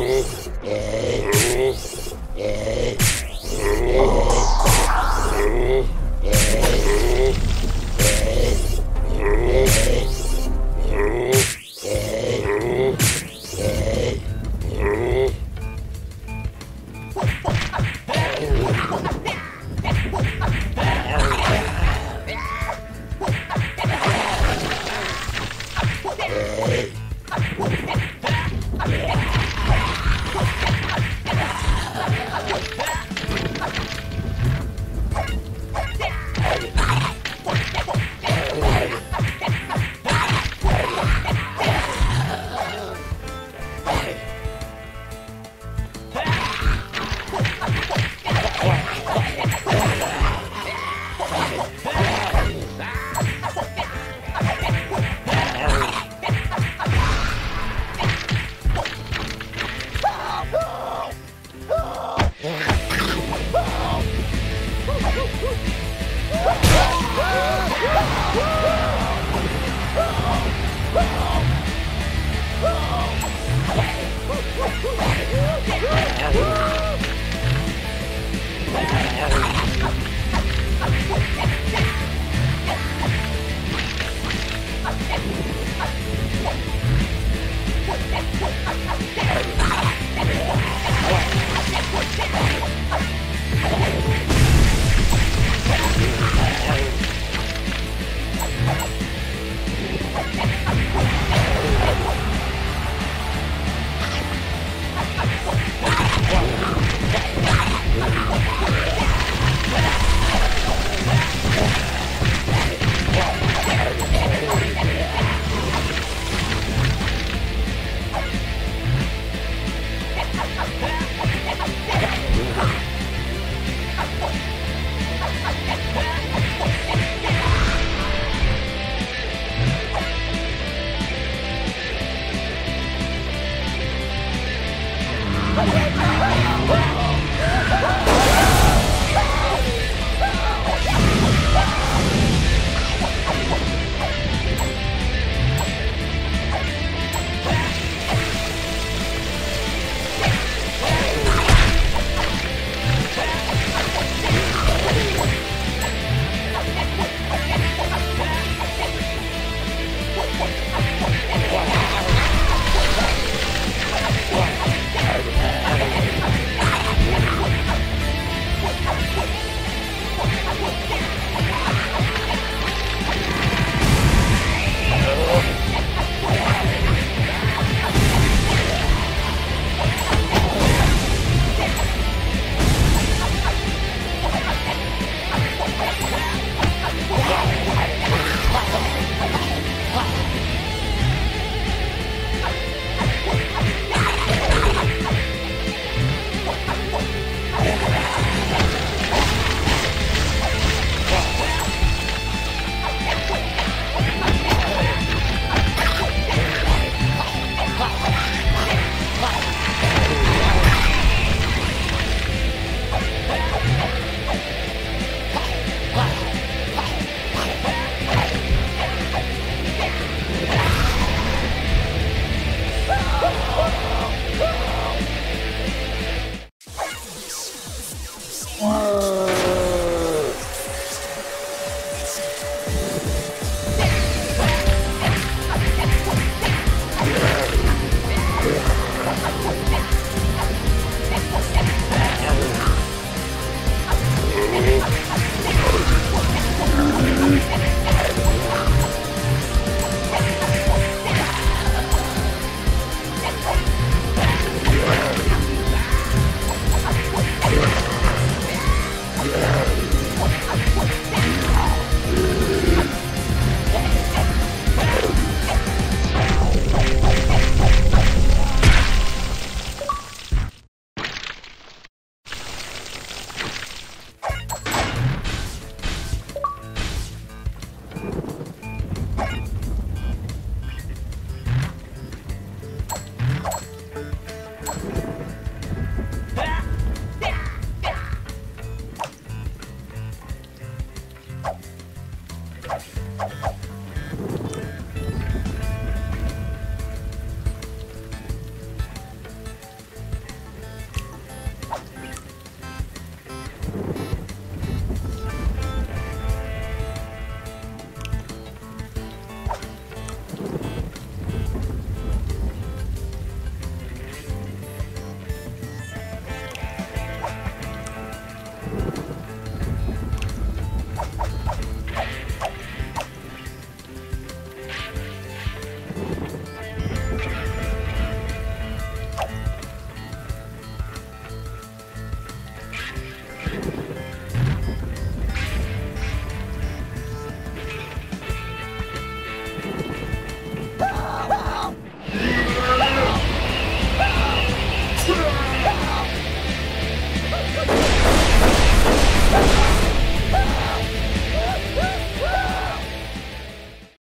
Yeah. Yeah. What